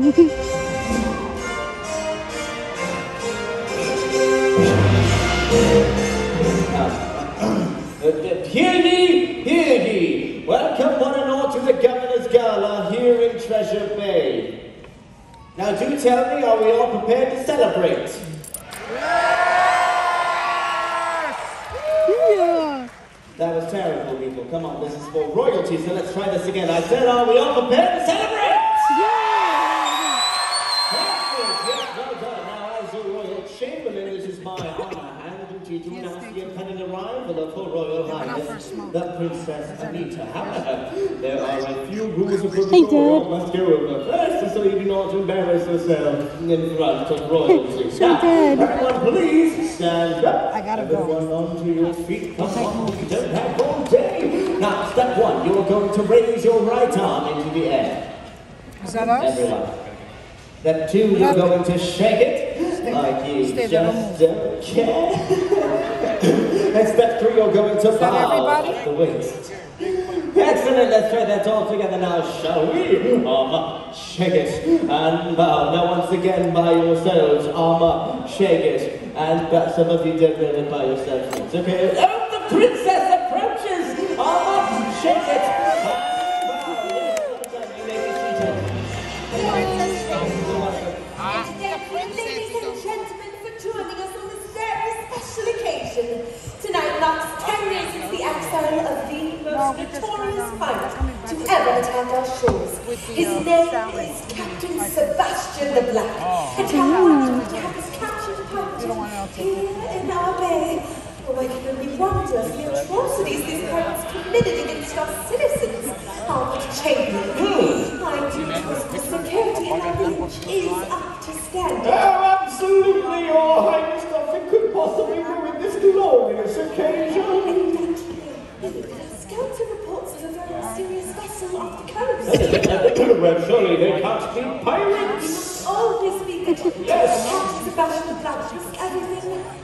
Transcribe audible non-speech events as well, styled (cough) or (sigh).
hear ye, hear ye. Welcome one and all to the Governor's Gala here in Treasure Bay. Now do tell me, are we all prepared to celebrate? That was terrible, people. Come on, this is for royalty, so let's try this again. I said, are we all prepared to celebrate? My honor and duty to announce the impending arrival of Her Royal Highness, the Princess Anita. However, there are a few rules of Hey, protocol Dad. you must go over first, so you do not embarrass yourself in front of royalty. Hey, Now, Dad. everyone, please stand up. I gotta go. Everyone onto your feet. Come on, we don't have all day. Now, step one, you're going to raise your right arm into the air. Is that us? Everyone. Step two, you're going to shake it like you Stay just don't don't care. (laughs) step three, you're going to that bow everybody? the waist. Excellent, let's try that all together now, shall we? Up, shake it, and bow. Now once again by yourselves, up, shake it, and bow. Some of you did it by yourselves. Okay, oh, the princess approaches! Up, shake it, occasion. Tonight marks 10 years since the exile of the most notorious pirate to ever attack our shores. His name is Captain Sebastian the Black. And how Cap is captured pirate here in our bay. Oh, I can only wonder at the atrocities these pirates committed against our citizens. Our chamberlain, my duty was for security and I believe is up to standard. Oh, absolutely, Your Highness. Nothing could possibly ruin this glorious occasion. Reports of a very mysterious vessel off the coast. (coughs) well, surely they can't be pirates. Always be vigilant. Yes. The risk everything